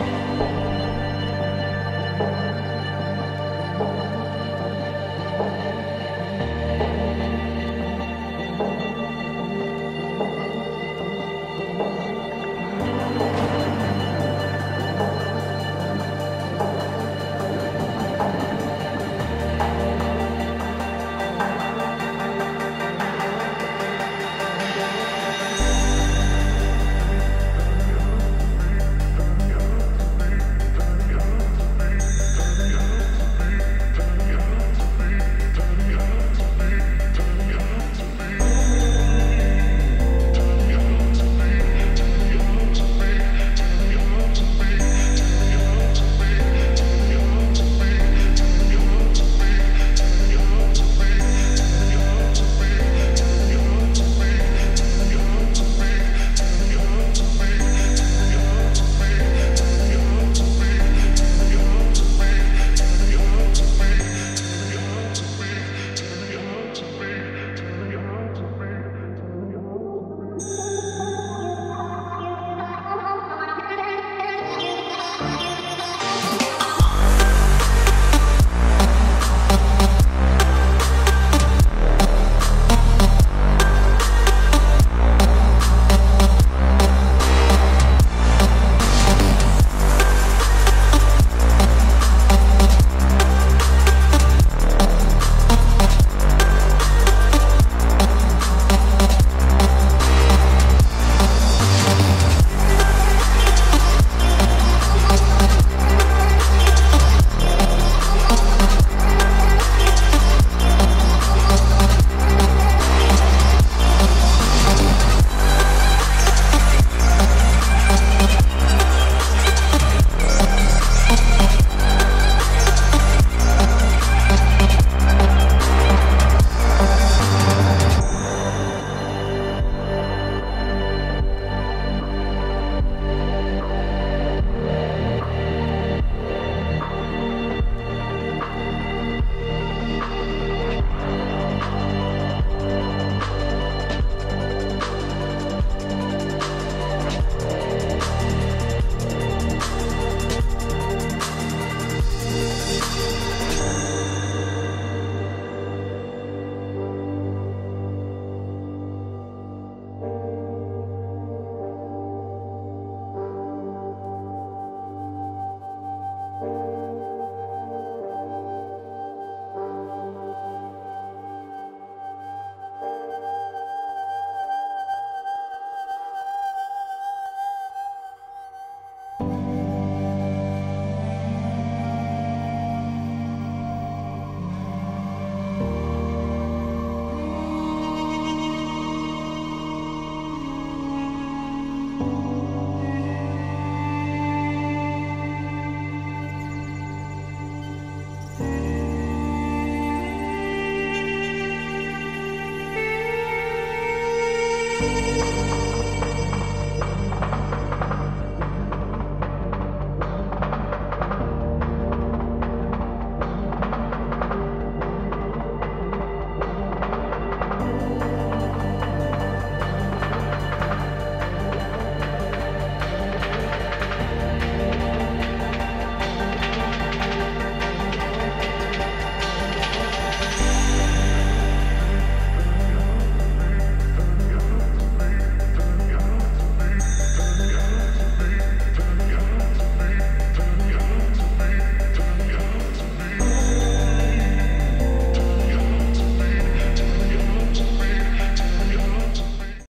you.